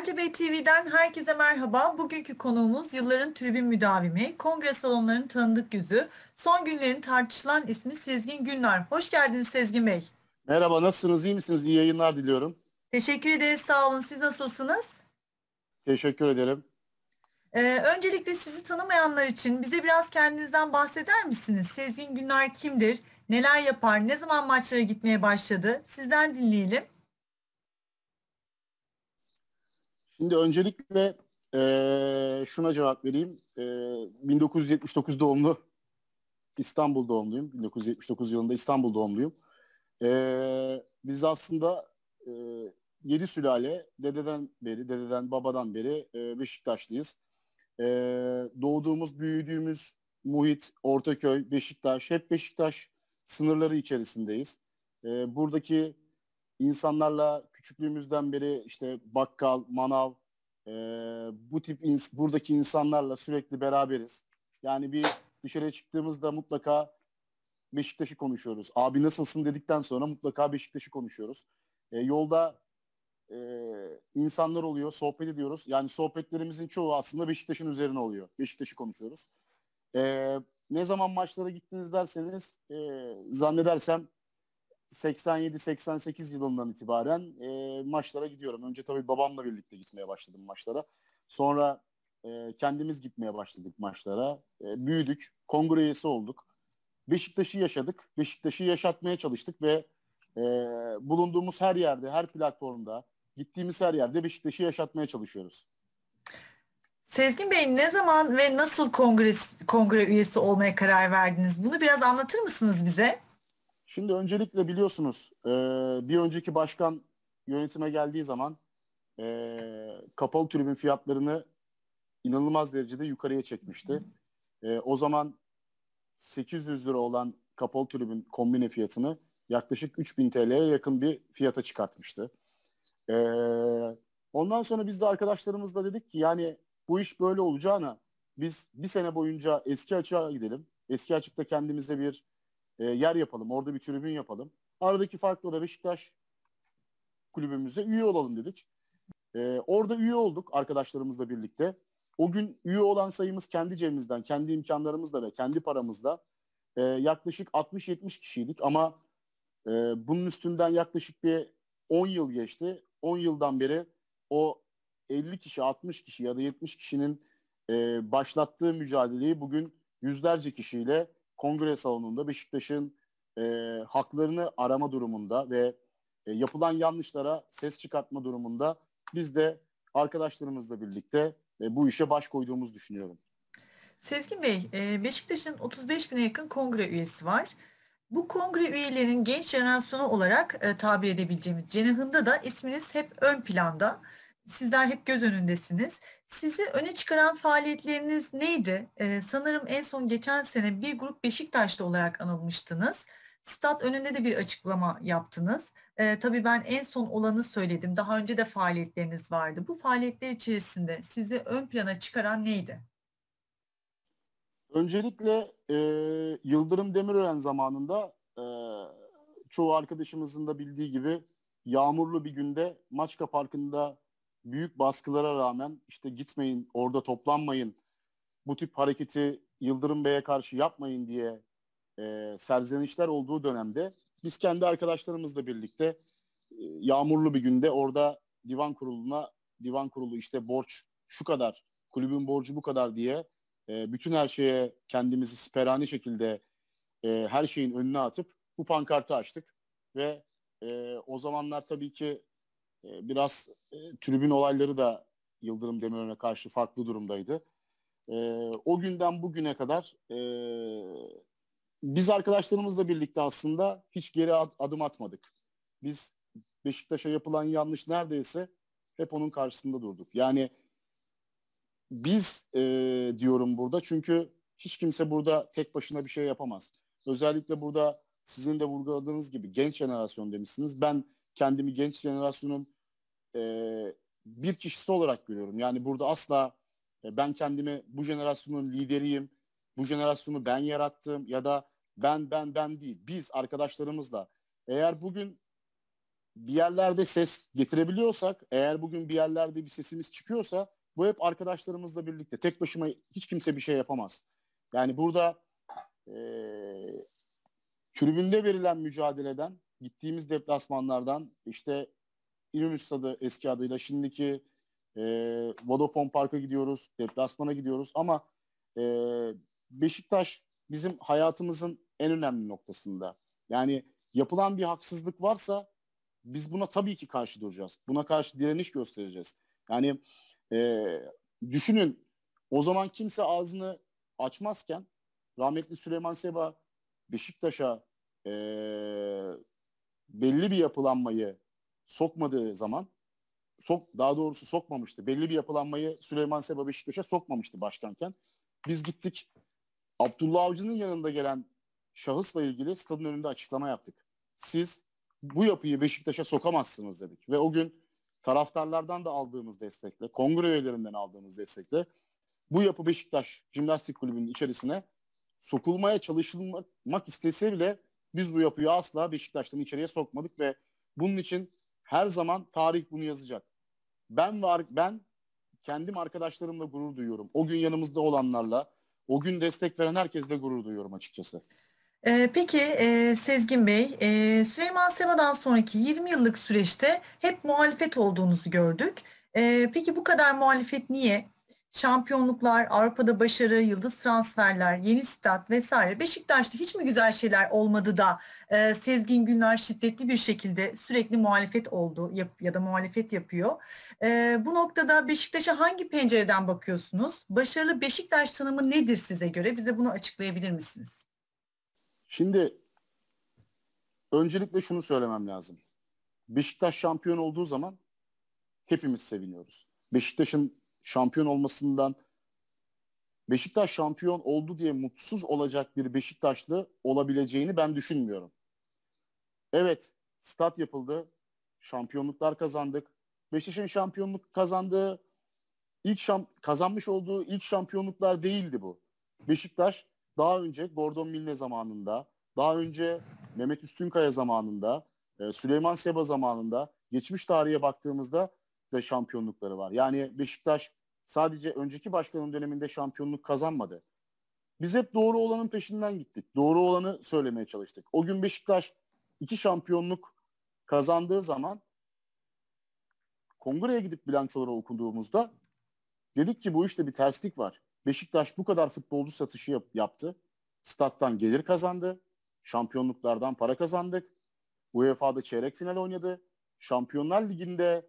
Serence Bey TV'den herkese merhaba. Bugünkü konuğumuz yılların tribün müdavimi, kongre salonlarının tanıdık yüzü, son günlerin tartışılan ismi Sezgin Günler. Hoş geldiniz Sezgin Bey. Merhaba, nasılsınız? İyi misiniz? İyi yayınlar diliyorum. Teşekkür ederiz, sağ olun. Siz nasılsınız? Teşekkür ederim. Ee, öncelikle sizi tanımayanlar için bize biraz kendinizden bahseder misiniz? Sezgin Günler kimdir? Neler yapar? Ne zaman maçlara gitmeye başladı? Sizden dinleyelim. Şimdi öncelikle e, şuna cevap vereyim. E, 1979 doğumlu İstanbul doğumluyum. 1979 yılında İstanbul doğumluyum. E, biz aslında e, yedi sülale dededen beri, dededen babadan beri e, Beşiktaşlıyız. E, doğduğumuz, büyüdüğümüz muhit, Ortaköy, Beşiktaş, hep Beşiktaş sınırları içerisindeyiz. E, buradaki insanlarla küçüklüğümüzden beri işte bakkal, manav, e, bu tip ins buradaki insanlarla sürekli beraberiz. Yani bir dışarıya çıktığımızda mutlaka Beşiktaş'ı konuşuyoruz. Abi nasılsın dedikten sonra mutlaka Beşiktaş'ı konuşuyoruz. E, yolda e, insanlar oluyor, sohbet ediyoruz. Yani sohbetlerimizin çoğu aslında Beşiktaş'ın üzerine oluyor. Beşiktaş'ı konuşuyoruz. E, ne zaman maçlara gittiniz derseniz e, zannedersem 87-88 yılından itibaren e, maçlara gidiyorum. Önce tabii babamla birlikte gitmeye başladım maçlara. Sonra e, kendimiz gitmeye başladık maçlara. E, büyüdük, kongre üyesi olduk. Beşiktaş'ı yaşadık. Beşiktaş'ı yaşatmaya çalıştık ve e, bulunduğumuz her yerde, her platformda, gittiğimiz her yerde Beşiktaş'ı yaşatmaya çalışıyoruz. Sezgin Bey ne zaman ve nasıl kongre, kongre üyesi olmaya karar verdiniz? Bunu biraz anlatır mısınız bize? Şimdi öncelikle biliyorsunuz e, bir önceki başkan yönetime geldiği zaman e, kapalı tribün fiyatlarını inanılmaz derecede yukarıya çekmişti. E, o zaman 800 lira olan kapalı tribün kombine fiyatını yaklaşık 3000 TL'ye yakın bir fiyata çıkartmıştı. E, ondan sonra biz de arkadaşlarımızla dedik ki yani bu iş böyle olacağına biz bir sene boyunca eski açığa gidelim. Eski açıkta kendimize bir e, yer yapalım. Orada bir tribün yapalım. Aradaki farkla da Beşiktaş kulübümüze üye olalım dedik. E, orada üye olduk arkadaşlarımızla birlikte. O gün üye olan sayımız kendi cebimizden, kendi imkanlarımızla ve kendi paramızla e, yaklaşık 60-70 kişiydik ama e, bunun üstünden yaklaşık bir 10 yıl geçti. 10 yıldan beri o 50 kişi, 60 kişi ya da 70 kişinin e, başlattığı mücadeleyi bugün yüzlerce kişiyle kongre salonunda Beşiktaş'ın e, haklarını arama durumunda ve e, yapılan yanlışlara ses çıkartma durumunda biz de arkadaşlarımızla birlikte e, bu işe baş koyduğumuzu düşünüyorum. Sezgin Bey, e, Beşiktaş'ın 35 bine yakın kongre üyesi var. Bu kongre üyelerinin genç jenerasyonu olarak e, tabir edebileceğimiz cenahında da isminiz hep ön planda. Sizler hep göz önündesiniz. Sizi öne çıkaran faaliyetleriniz neydi? Ee, sanırım en son geçen sene bir grup Beşiktaşlı olarak anılmıştınız. Stat önünde de bir açıklama yaptınız. Ee, tabii ben en son olanı söyledim. Daha önce de faaliyetleriniz vardı. Bu faaliyetler içerisinde sizi ön plana çıkaran neydi? Öncelikle e, Yıldırım Demirören zamanında e, çoğu arkadaşımızın da bildiği gibi yağmurlu bir günde Maçka Parkı'nda büyük baskılara rağmen işte gitmeyin, orada toplanmayın, bu tip hareketi Yıldırım Bey'e karşı yapmayın diye e, serzenişler olduğu dönemde biz kendi arkadaşlarımızla birlikte e, yağmurlu bir günde orada divan kuruluna divan kurulu işte borç şu kadar, kulübün borcu bu kadar diye e, bütün her şeye kendimizi siperhane şekilde e, her şeyin önüne atıp bu pankartı açtık ve e, o zamanlar tabii ki e, biraz e, tribün olayları da Yıldırım Demirören'e karşı farklı durumdaydı. E, o günden bugüne kadar e, biz arkadaşlarımızla birlikte aslında hiç geri ad, adım atmadık. Biz Beşiktaş'a yapılan yanlış neredeyse hep onun karşısında durduk. Yani biz e, diyorum burada çünkü hiç kimse burada tek başına bir şey yapamaz. Özellikle burada sizin de vurguladığınız gibi genç jenerasyon demişsiniz. Ben kendimi genç jenerasyonun e, bir kişisi olarak görüyorum. Yani burada asla e, ben kendimi bu jenerasyonun lideriyim, bu jenerasyonu ben yarattım ya da ben ben ben değil. Biz arkadaşlarımızla eğer bugün bir yerlerde ses getirebiliyorsak, eğer bugün bir yerlerde bir sesimiz çıkıyorsa bu hep arkadaşlarımızla birlikte. Tek başıma hiç kimse bir şey yapamaz. Yani burada e, tribünde verilen mücadeleden, gittiğimiz deplasmanlardan işte İnönü Stadı eski adıyla şimdiki e, Vodafone Park'a gidiyoruz, deplasmana gidiyoruz ama e, Beşiktaş bizim hayatımızın en önemli noktasında. Yani yapılan bir haksızlık varsa biz buna tabii ki karşı duracağız. Buna karşı direniş göstereceğiz. Yani e, düşünün o zaman kimse ağzını açmazken rahmetli Süleyman Seba Beşiktaş'a e, belli bir yapılanmayı sokmadığı zaman sok daha doğrusu sokmamıştı. Belli bir yapılanmayı Süleyman Seba Beşiktaş'a sokmamıştı başkanken. Biz gittik Abdullah Avcı'nın yanında gelen şahısla ilgili stadın önünde açıklama yaptık. Siz bu yapıyı Beşiktaş'a sokamazsınız dedik. Ve o gün taraftarlardan da aldığımız destekle, kongre üyelerinden aldığımız destekle bu yapı Beşiktaş Jimnastik Kulübü'nün içerisine sokulmaya çalışılmak istese bile biz bu yapıyı asla Beşiktaş'tan içeriye sokmadık ve bunun için her zaman tarih bunu yazacak. Ben var ben kendim arkadaşlarımla gurur duyuyorum. O gün yanımızda olanlarla, o gün destek veren herkesle gurur duyuyorum açıkçası. Ee, peki e, Sezgin Bey, e, Süleyman Seba'dan sonraki 20 yıllık süreçte hep muhalefet olduğunuzu gördük. E, peki bu kadar muhalefet niye? Şampiyonluklar, Avrupa'da başarı, yıldız transferler, yeni stat vesaire. Beşiktaş'ta hiç mi güzel şeyler olmadı da e, Sezgin Günler şiddetli bir şekilde sürekli muhalefet oldu yap, ya da muhalefet yapıyor. E, bu noktada Beşiktaş'a hangi pencereden bakıyorsunuz? Başarılı Beşiktaş tanımı nedir size göre? Bize bunu açıklayabilir misiniz? Şimdi öncelikle şunu söylemem lazım. Beşiktaş şampiyon olduğu zaman hepimiz seviniyoruz. Beşiktaş'ın şampiyon olmasından Beşiktaş şampiyon oldu diye mutsuz olacak bir Beşiktaşlı olabileceğini ben düşünmüyorum. Evet, stat yapıldı. Şampiyonluklar kazandık. Beşiktaş'ın şampiyonluk kazandığı ilk şam kazanmış olduğu ilk şampiyonluklar değildi bu. Beşiktaş daha önce Gordon Milne zamanında, daha önce Mehmet Üstünkaya zamanında, e, Süleyman Seba zamanında geçmiş tarihe baktığımızda da şampiyonlukları var. Yani Beşiktaş sadece önceki başkanın döneminde şampiyonluk kazanmadı. Biz hep doğru olanın peşinden gittik. Doğru olanı söylemeye çalıştık. O gün Beşiktaş iki şampiyonluk kazandığı zaman kongreye gidip bilançoları okuduğumuzda dedik ki bu işte bir terslik var. Beşiktaş bu kadar futbolcu satışı yap, yaptı. Stat'tan gelir kazandı. Şampiyonluklardan para kazandık. UEFA'da çeyrek final oynadı. Şampiyonlar Ligi'nde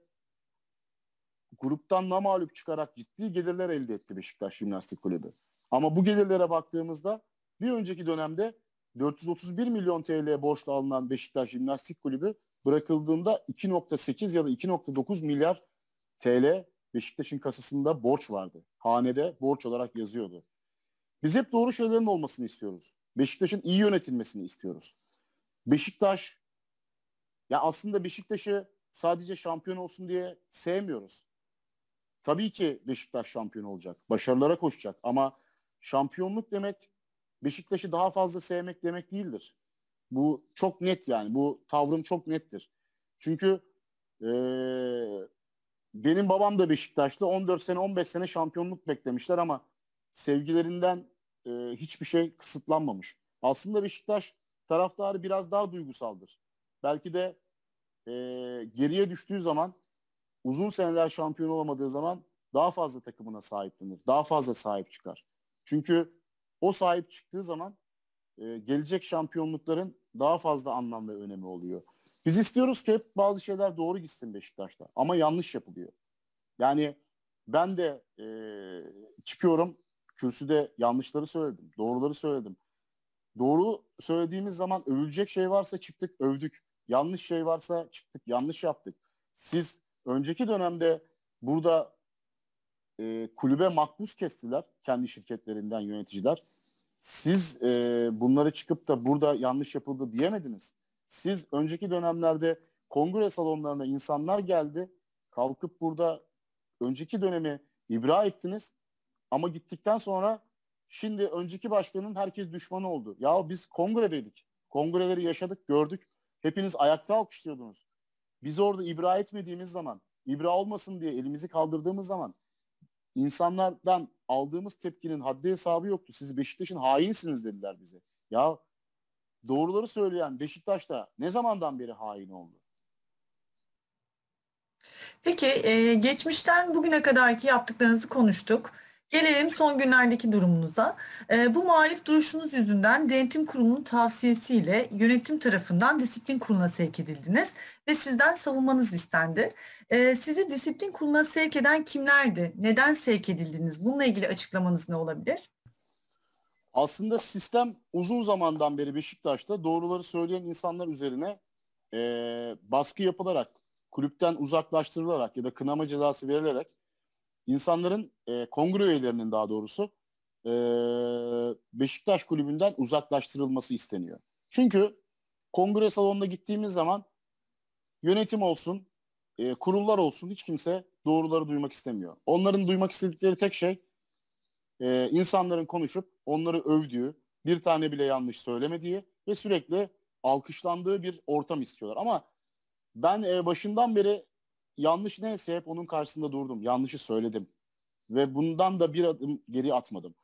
gruptan namalup çıkarak ciddi gelirler elde etti Beşiktaş Jimnastik Kulübü. Ama bu gelirlere baktığımızda bir önceki dönemde 431 milyon TL borçla alınan Beşiktaş Jimnastik Kulübü bırakıldığında 2.8 ya da 2.9 milyar TL Beşiktaş'ın kasasında borç vardı. Hanede borç olarak yazıyordu. Biz hep doğru şeylerin olmasını istiyoruz. Beşiktaş'ın iyi yönetilmesini istiyoruz. Beşiktaş ya aslında Beşiktaş'ı sadece şampiyon olsun diye sevmiyoruz. Tabii ki Beşiktaş şampiyon olacak. Başarılara koşacak ama şampiyonluk demek Beşiktaş'ı daha fazla sevmek demek değildir. Bu çok net yani. Bu tavrım çok nettir. Çünkü ee, benim babam da Beşiktaşlı. 14 sene 15 sene şampiyonluk beklemişler ama sevgilerinden e, hiçbir şey kısıtlanmamış. Aslında Beşiktaş taraftarı biraz daha duygusaldır. Belki de e, geriye düştüğü zaman uzun seneler şampiyon olamadığı zaman daha fazla takımına sahiplenir. Daha fazla sahip çıkar. Çünkü o sahip çıktığı zaman e, gelecek şampiyonlukların daha fazla anlam ve önemi oluyor. Biz istiyoruz ki hep bazı şeyler doğru gitsin Beşiktaş'ta ama yanlış yapılıyor. Yani ben de e, çıkıyorum kürsüde yanlışları söyledim, doğruları söyledim. Doğru söylediğimiz zaman övülecek şey varsa çıktık övdük. Yanlış şey varsa çıktık yanlış yaptık. Siz önceki dönemde burada e, kulübe makbuz kestiler kendi şirketlerinden yöneticiler. Siz e, bunları çıkıp da burada yanlış yapıldı diyemediniz. Siz önceki dönemlerde kongre salonlarına insanlar geldi. Kalkıp burada önceki dönemi ibra ettiniz. Ama gittikten sonra şimdi önceki başkanın herkes düşmanı oldu. Ya biz kongredeydik. Kongreleri yaşadık, gördük. Hepiniz ayakta alkışlıyordunuz. Biz orada ibra etmediğimiz zaman, ibra olmasın diye elimizi kaldırdığımız zaman insanlardan aldığımız tepkinin haddi hesabı yoktu. Siz Beşiktaş'ın hainsiniz dediler bize. Ya doğruları söyleyen Beşiktaş da ne zamandan beri hain oldu? Peki e, geçmişten bugüne kadarki yaptıklarınızı konuştuk. Gelelim son günlerdeki durumunuza. E, bu muhalif duruşunuz yüzünden denetim kurulunun tavsiyesiyle yönetim tarafından disiplin kuruluna sevk edildiniz ve sizden savunmanız istendi. E, sizi disiplin kuruluna sevk eden kimlerdi? Neden sevk edildiniz? Bununla ilgili açıklamanız ne olabilir? Aslında sistem uzun zamandan beri Beşiktaş'ta doğruları söyleyen insanlar üzerine e, baskı yapılarak, kulüpten uzaklaştırılarak ya da kınama cezası verilerek insanların e, kongre üyelerinin daha doğrusu e, Beşiktaş kulübünden uzaklaştırılması isteniyor. Çünkü kongre salonuna gittiğimiz zaman yönetim olsun, e, kurullar olsun hiç kimse doğruları duymak istemiyor. Onların duymak istedikleri tek şey e, insanların konuşup onları övdüğü, bir tane bile yanlış söylemediği ve sürekli alkışlandığı bir ortam istiyorlar. Ama ben e, başından beri yanlış neyse hep onun karşısında durdum. Yanlışı söyledim. Ve bundan da bir adım geri atmadım.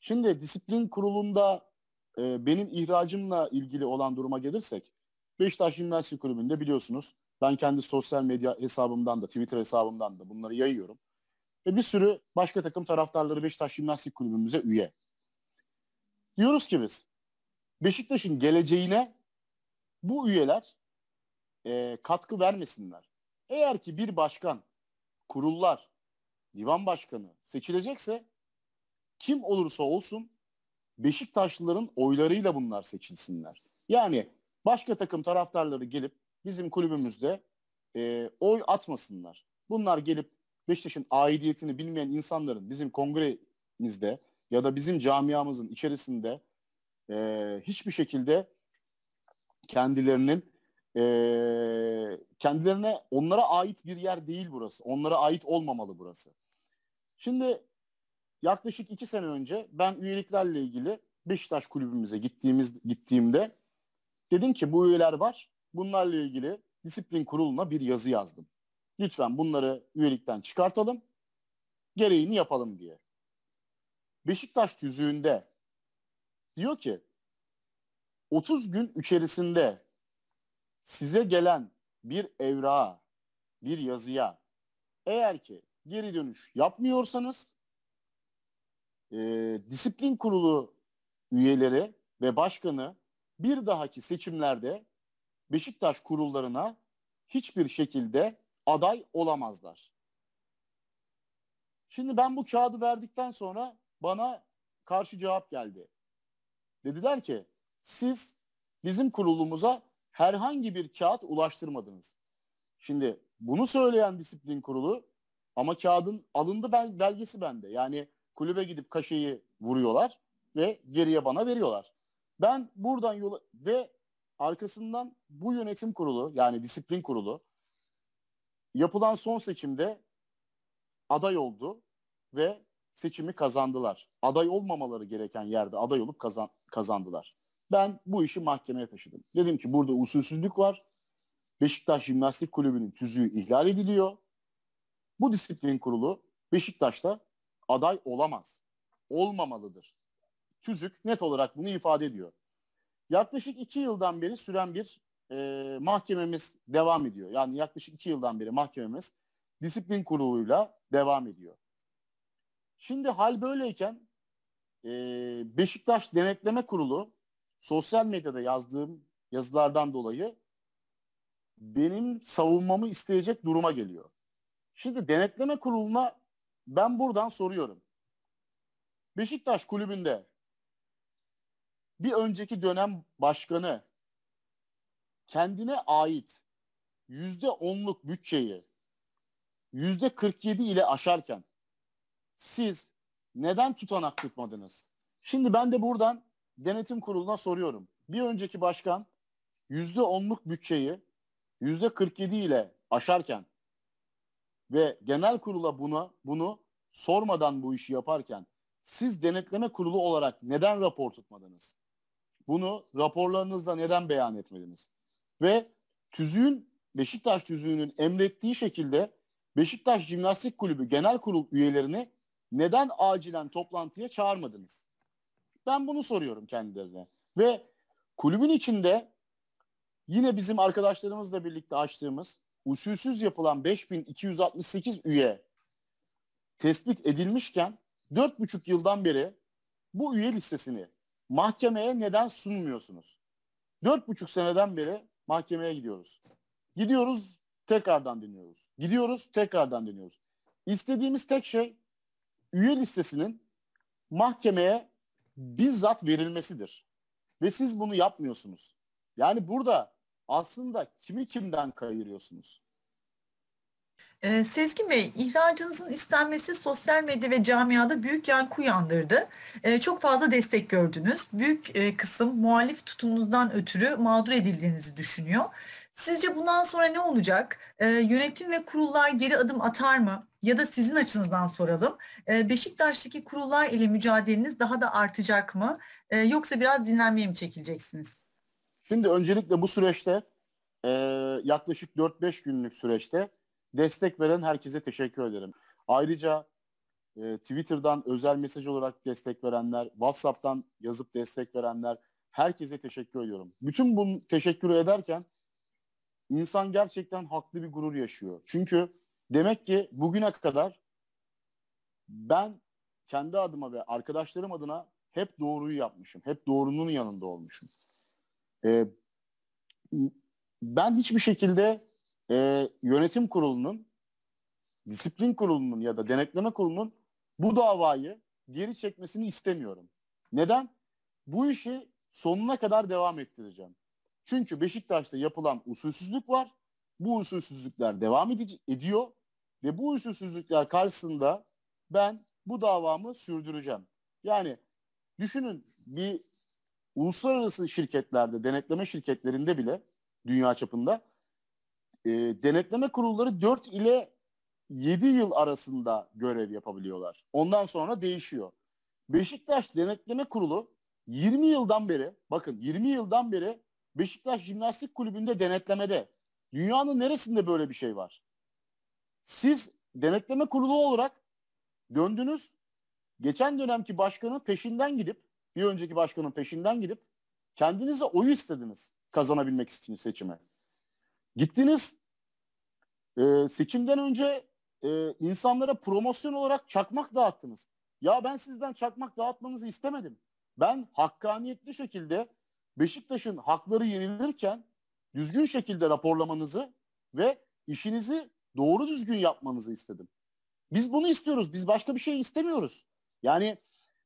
Şimdi disiplin kurulunda e, benim ihracımla ilgili olan duruma gelirsek Beşiktaş Jimnastik Kulübü'nde biliyorsunuz ben kendi sosyal medya hesabımdan da Twitter hesabımdan da bunları yayıyorum. Ve bir sürü başka takım taraftarları Beşiktaş Jimnastik Kulübümüze üye. Diyoruz ki biz Beşiktaş'ın geleceğine bu üyeler e, katkı vermesinler. Eğer ki bir başkan, kurullar, divan başkanı seçilecekse kim olursa olsun Beşiktaşlıların oylarıyla bunlar seçilsinler. Yani başka takım taraftarları gelip bizim kulübümüzde e, oy atmasınlar. Bunlar gelip Beşiktaş'ın aidiyetini bilmeyen insanların bizim kongremizde ya da bizim camiamızın içerisinde e, hiçbir şekilde kendilerinin e, kendilerine onlara ait bir yer değil burası. Onlara ait olmamalı burası. Şimdi yaklaşık iki sene önce ben üyeliklerle ilgili Beşiktaş kulübümüze gittiğimiz gittiğimde dedim ki bu üyeler var. Bunlarla ilgili disiplin kuruluna bir yazı yazdım. Lütfen bunları üyelikten çıkartalım. Gereğini yapalım diye. Beşiktaş tüzüğünde diyor ki 30 gün içerisinde size gelen bir evrağa, bir yazıya eğer ki geri dönüş yapmıyorsanız e, disiplin kurulu üyeleri ve başkanı bir dahaki seçimlerde Beşiktaş kurullarına hiçbir şekilde aday olamazlar. Şimdi ben bu kağıdı verdikten sonra bana karşı cevap geldi. Dediler ki siz bizim kurulumuza herhangi bir kağıt ulaştırmadınız. Şimdi bunu söyleyen disiplin kurulu ama kağıdın alındı bel belgesi bende. Yani kulübe gidip kaşeyi vuruyorlar ve geriye bana veriyorlar. Ben buradan yola ve arkasından bu yönetim kurulu yani disiplin kurulu yapılan son seçimde aday oldu ve seçimi kazandılar. Aday olmamaları gereken yerde aday olup kazan, kazandılar. Ben bu işi mahkemeye taşıdım. Dedim ki burada usulsüzlük var. Beşiktaş Jimnastik Kulübü'nün tüzüğü ihlal ediliyor. Bu disiplin kurulu Beşiktaş'ta aday olamaz. Olmamalıdır. Tüzük net olarak bunu ifade ediyor. Yaklaşık iki yıldan beri süren bir e, mahkememiz devam ediyor. Yani yaklaşık iki yıldan beri mahkememiz disiplin kuruluyla devam ediyor. Şimdi hal böyleyken e, Beşiktaş Denetleme Kurulu sosyal medyada yazdığım yazılardan dolayı benim savunmamı isteyecek duruma geliyor. Şimdi denetleme kuruluna ben buradan soruyorum. Beşiktaş kulübünde bir önceki dönem başkanı kendine ait yüzde onluk bütçeyi yüzde 47 ile aşarken siz neden tutanak tutmadınız? Şimdi ben de buradan denetim kuruluna soruyorum. Bir önceki başkan yüzde onluk bütçeyi yüzde 47 ile aşarken ve genel kurula buna bunu sormadan bu işi yaparken siz denetleme kurulu olarak neden rapor tutmadınız? Bunu raporlarınızda neden beyan etmediniz? Ve tüzüğün Beşiktaş tüzüğünün emrettiği şekilde Beşiktaş Jimnastik Kulübü Genel Kurul üyelerini neden acilen toplantıya çağırmadınız? Ben bunu soruyorum kendilerine. Ve kulübün içinde yine bizim arkadaşlarımızla birlikte açtığımız usulsüz yapılan 5268 üye tespit edilmişken 4,5 yıldan beri bu üye listesini mahkemeye neden sunmuyorsunuz? 4,5 seneden beri mahkemeye gidiyoruz. Gidiyoruz tekrardan dinliyoruz. Gidiyoruz tekrardan dinliyoruz. İstediğimiz tek şey üye listesinin mahkemeye bizzat verilmesidir. Ve siz bunu yapmıyorsunuz. Yani burada aslında kimi kimden kayırıyorsunuz? Ee, Sezgin Bey, ihracınızın istenmesi sosyal medya ve camiada büyük yankı uyandırdı. Ee, çok fazla destek gördünüz. Büyük e, kısım muhalif tutumunuzdan ötürü mağdur edildiğinizi düşünüyor. Sizce bundan sonra ne olacak? Ee, yönetim ve kurullar geri adım atar mı? Ya da sizin açınızdan soralım. Beşiktaş'taki kurullar ile mücadeleniz daha da artacak mı? Yoksa biraz dinlenmeye mi çekileceksiniz? Şimdi öncelikle bu süreçte yaklaşık 4-5 günlük süreçte destek veren herkese teşekkür ederim. Ayrıca Twitter'dan özel mesaj olarak destek verenler, WhatsApp'tan yazıp destek verenler herkese teşekkür ediyorum. Bütün bunu teşekkür ederken insan gerçekten haklı bir gurur yaşıyor. Çünkü demek ki bugüne kadar ben kendi adıma ve arkadaşlarım adına hep doğruyu yapmışım. Hep doğrunun yanında olmuşum. Ee, ben hiçbir şekilde e, yönetim kurulunun, disiplin kurulunun ya da denetleme kurulunun bu davayı geri çekmesini istemiyorum. Neden? Bu işi sonuna kadar devam ettireceğim. Çünkü Beşiktaş'ta yapılan usulsüzlük var. Bu usulsüzlükler devam edici, ediyor ve bu usulsüzlükler karşısında ben bu davamı sürdüreceğim. Yani düşünün bir uluslararası şirketlerde, denetleme şirketlerinde bile dünya çapında e, denetleme kurulları 4 ile 7 yıl arasında görev yapabiliyorlar. Ondan sonra değişiyor. Beşiktaş Denetleme Kurulu 20 yıldan beri, bakın 20 yıldan beri Beşiktaş Jimnastik Kulübü'nde denetlemede. Dünyanın neresinde böyle bir şey var? Siz denetleme kurulu olarak döndünüz. Geçen dönemki başkanın peşinden gidip, bir önceki başkanın peşinden gidip kendinize oyu istediniz kazanabilmek için seçime. Gittiniz e, seçimden önce e, insanlara promosyon olarak çakmak dağıttınız. Ya ben sizden çakmak dağıtmanızı istemedim. Ben hakkaniyetli şekilde Beşiktaş'ın hakları yenilirken düzgün şekilde raporlamanızı ve işinizi doğru düzgün yapmanızı istedim. Biz bunu istiyoruz. Biz başka bir şey istemiyoruz. Yani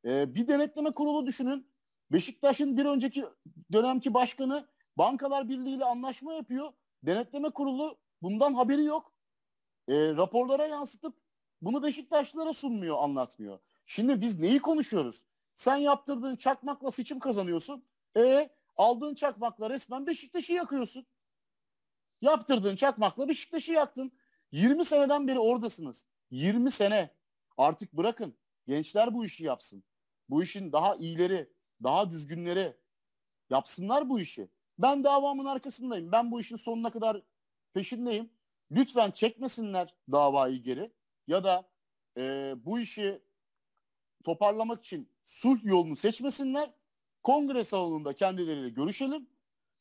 e, bir denetleme kurulu düşünün. Beşiktaş'ın bir önceki dönemki başkanı Bankalar Birliği ile anlaşma yapıyor. Denetleme kurulu bundan haberi yok. E, raporlara yansıtıp bunu Beşiktaşlılara sunmuyor, anlatmıyor. Şimdi biz neyi konuşuyoruz? Sen yaptırdığın çakmakla seçim kazanıyorsun. E aldığın çakmakla resmen Beşiktaş'ı yakıyorsun. Yaptırdığın çakmakla Beşiktaş'ı yaktın. 20 seneden beri oradasınız. 20 sene. Artık bırakın. Gençler bu işi yapsın. Bu işin daha iyileri, daha düzgünleri yapsınlar bu işi. Ben davamın arkasındayım. Ben bu işin sonuna kadar peşindeyim. Lütfen çekmesinler davayı geri. Ya da e, bu işi toparlamak için sulh yolunu seçmesinler. Kongre salonunda kendileriyle görüşelim.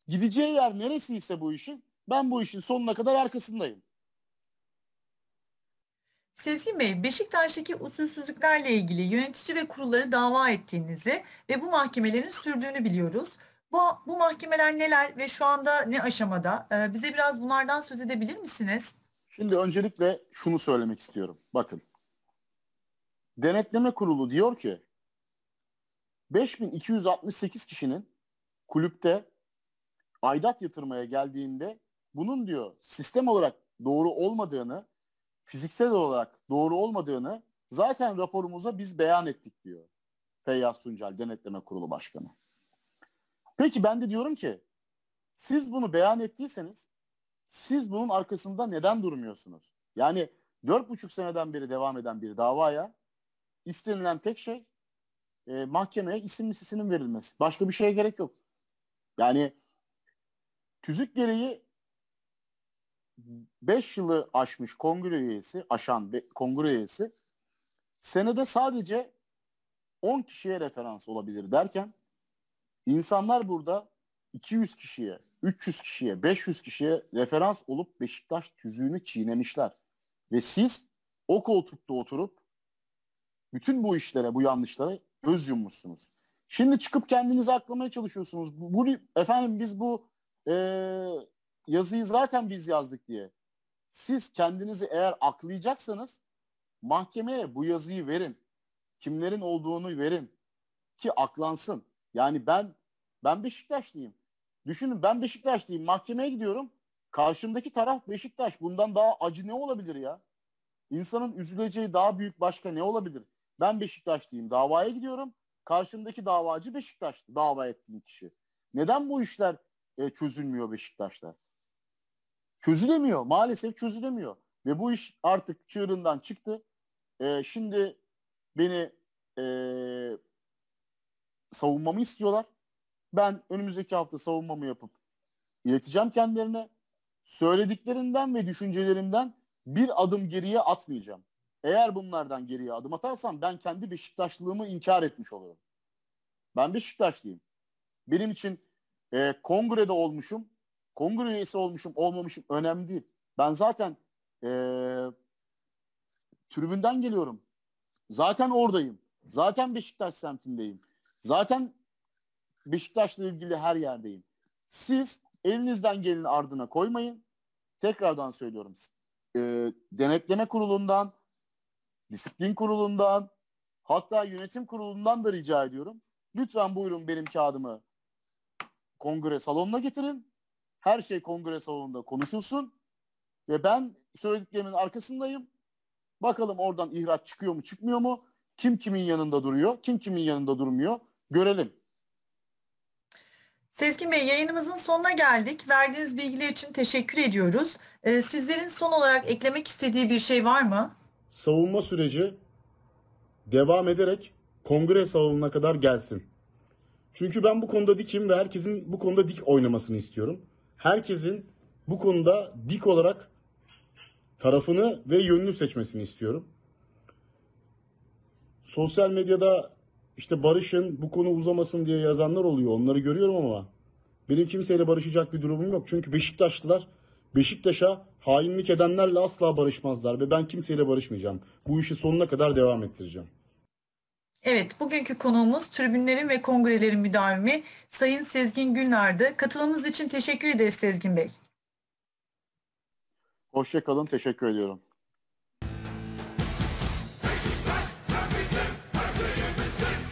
Gideceği yer neresiyse bu işin ben bu işin sonuna kadar arkasındayım. Sezgin Bey, Beşiktaş'taki usulsüzlüklerle ilgili yönetici ve kurulları dava ettiğinizi ve bu mahkemelerin sürdüğünü biliyoruz. Bu, bu mahkemeler neler ve şu anda ne aşamada? Ee, bize biraz bunlardan söz edebilir misiniz? Şimdi öncelikle şunu söylemek istiyorum. Bakın, denetleme kurulu diyor ki 5268 kişinin kulüpte aidat yatırmaya geldiğinde bunun diyor sistem olarak doğru olmadığını, fiziksel olarak doğru olmadığını zaten raporumuza biz beyan ettik diyor. Feyyaz Tuncel Denetleme Kurulu Başkanı. Peki ben de diyorum ki siz bunu beyan ettiyseniz siz bunun arkasında neden durmuyorsunuz? Yani dört buçuk seneden beri devam eden bir davaya istenilen tek şey e, mahkemeye isim listesinin verilmesi. Başka bir şeye gerek yok. Yani tüzük gereği 5 yılı aşmış kongre üyesi, aşan kongre üyesi senede sadece 10 kişiye referans olabilir derken insanlar burada 200 kişiye, 300 kişiye, 500 kişiye referans olup Beşiktaş tüzüğünü çiğnemişler. Ve siz o koltukta oturup bütün bu işlere, bu yanlışlara göz yummuşsunuz. Şimdi çıkıp kendinizi aklamaya çalışıyorsunuz. Bu, efendim biz bu e, yazıyı zaten biz yazdık diye. Siz kendinizi eğer aklayacaksanız mahkemeye bu yazıyı verin. Kimlerin olduğunu verin ki aklansın. Yani ben ben Beşiktaşlıyım. Düşünün ben Beşiktaşlıyım. Mahkemeye gidiyorum. Karşımdaki taraf Beşiktaş. Bundan daha acı ne olabilir ya? İnsanın üzüleceği daha büyük başka ne olabilir? Ben Beşiktaşlıyım. Davaya gidiyorum. Karşımdaki davacı Beşiktaş. Dava ettiğim kişi. Neden bu işler e, çözülmüyor Beşiktaş'ta? Çözülemiyor. Maalesef çözülemiyor. Ve bu iş artık çığırından çıktı. E, şimdi beni e, savunmamı istiyorlar. Ben önümüzdeki hafta savunmamı yapıp ileteceğim kendilerine. Söylediklerinden ve düşüncelerimden bir adım geriye atmayacağım. Eğer bunlardan geriye adım atarsam ben kendi Beşiktaşlığımı inkar etmiş olurum. Ben Beşiktaşlıyım. Benim için e, kongrede olmuşum, kongre üyesi olmuşum, olmamışım önemli değil. Ben zaten e, tribünden geliyorum. Zaten oradayım. Zaten Beşiktaş semtindeyim. Zaten Beşiktaş'la ilgili her yerdeyim. Siz elinizden geleni ardına koymayın. Tekrardan söylüyorum. E, denetleme kurulundan, disiplin kurulundan, hatta yönetim kurulundan da rica ediyorum. Lütfen buyurun benim kağıdımı kongre salonuna getirin. Her şey kongre salonunda konuşulsun. Ve ben söylediklerimin arkasındayım. Bakalım oradan ihraç çıkıyor mu çıkmıyor mu? Kim kimin yanında duruyor? Kim kimin yanında durmuyor? Görelim. Sezgin Bey yayınımızın sonuna geldik. Verdiğiniz bilgiler için teşekkür ediyoruz. Ee, sizlerin son olarak eklemek istediği bir şey var mı? Savunma süreci devam ederek kongre salonuna kadar gelsin. Çünkü ben bu konuda dikim ve herkesin bu konuda dik oynamasını istiyorum. Herkesin bu konuda dik olarak tarafını ve yönünü seçmesini istiyorum. Sosyal medyada işte barışın bu konu uzamasın diye yazanlar oluyor. Onları görüyorum ama benim kimseyle barışacak bir durumum yok. Çünkü Beşiktaşlılar Beşiktaş'a hainlik edenlerle asla barışmazlar ve ben kimseyle barışmayacağım. Bu işi sonuna kadar devam ettireceğim. Evet, bugünkü konuğumuz tribünlerin ve kongrelerin müdavimi Sayın Sezgin Günler'di. Katılımınız için teşekkür ederiz Sezgin Bey. Hoşçakalın, teşekkür ediyorum.